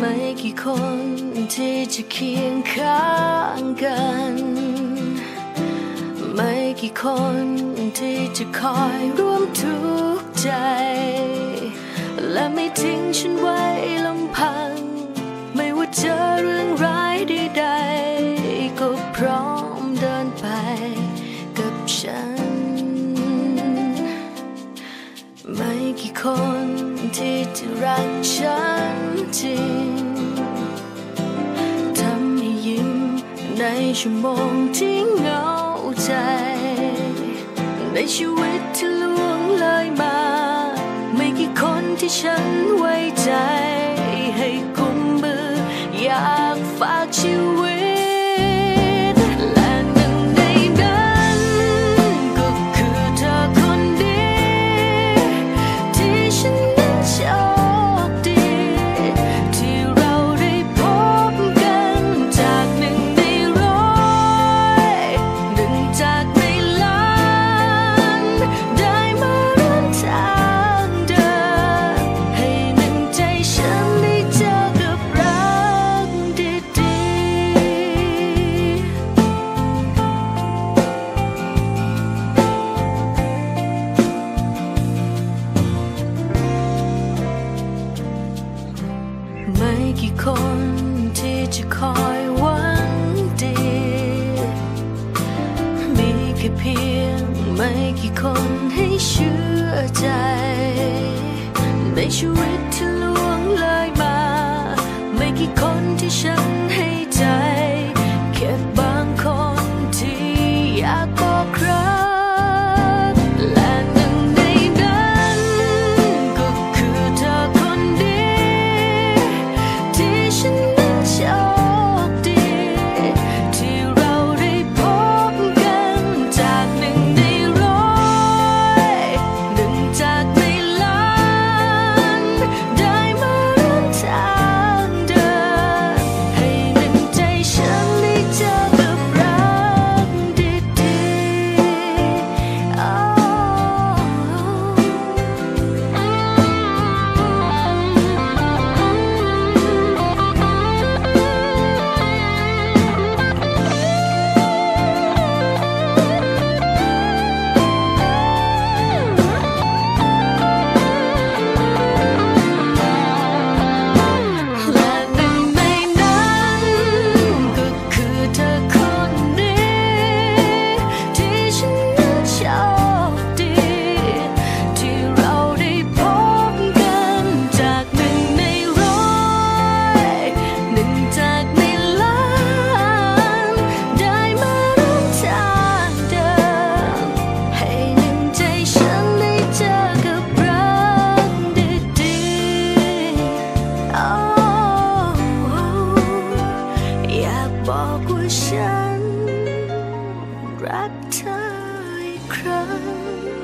ไม่กี่คนที่จะเคียงข้างกัน ไม่กี่คนที่จะคอยร่วมทุกข์ใจ และไม่ทิ้งฉันไว้ลำพัง ไม่ว่าเจอเรื่องร้ายใดๆก็พร้อมเดินไปกับฉัน ไม่กี่คน ที่จะรักฉันจริงทำให้ยิ้มในชั่วโมงที่เหงาใจ ในชีวิตที่ล่วงเลยมา ไม่กี่คนที่ฉันไว้ใจ ให้กุมมืออยากฝากชีวิต ไม่กี่คนที่จะคอยหวังดี มีแค่เพียงไม่กี่คนให้เชื่อใจ ในชีวิตักเธออีกครั้ง